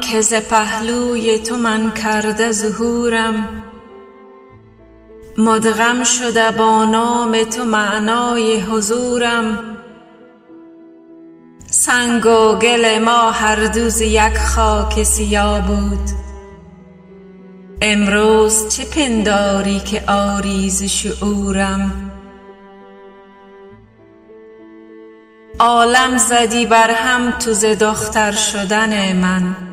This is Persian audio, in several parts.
که ز پهلوی تو من کرده ظهورم. مدغم شده با نام تو معنای حضورم. سنگ و گل ما هر دو ز یک خاک سیاه بود. امروز چه پنداری که آری ز شعورم. عالم زدی بر هم تو ز دختر شدن من.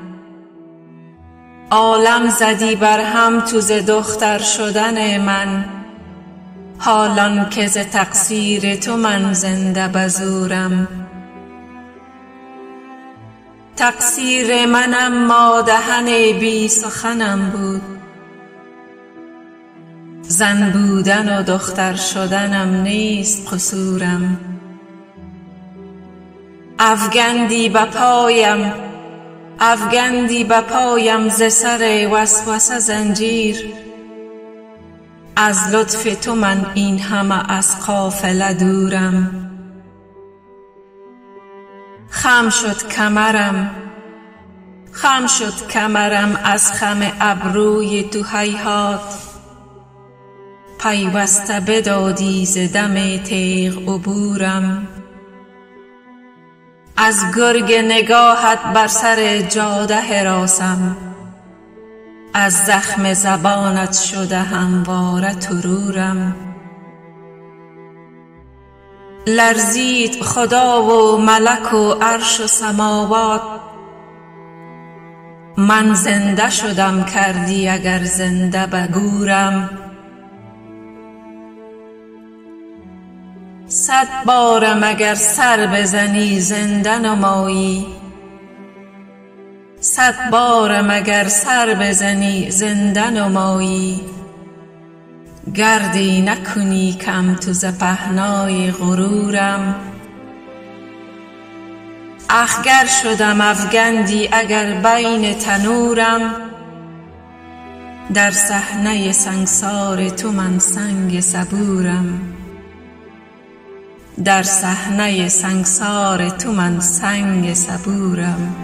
عالم زدی بر هم تو ز دختر شدن من. حالان که ز تقصیر تو من زنده بزورم تقصیر من اما دهن بی سخنم بود. زن بودن و دختر شدنم نیست قصورم. افگندی به پایم افگندی به پایم ز سر وسوسه زنجیر. از لطف تو من این همه از قافله دورم. خم شد کمرم خم شد کمرم از خم ابروی تو هیهات. پیوسته بدادی ز دم تیغ عبورم. از گرگ نگاهت بر سر جاده هراسم از زخم زبانت شده همواره طرورم لرزید خدا و ملک و عرش و سماوات. من زنده شدم کردی اگر زنده به صد بارم اگر سر بزنی زنده نمایی صد بارم اگر سر بزنی زنده نمایی گردی نکنی کم تو ز پهنای غرورم. اخگر شدم افگندی اگر بین تنورم. در صحنه سنگسار تو من سنگ صبورم. در صحنه سنگسار تو من سنگ صبورم.